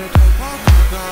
velha tropa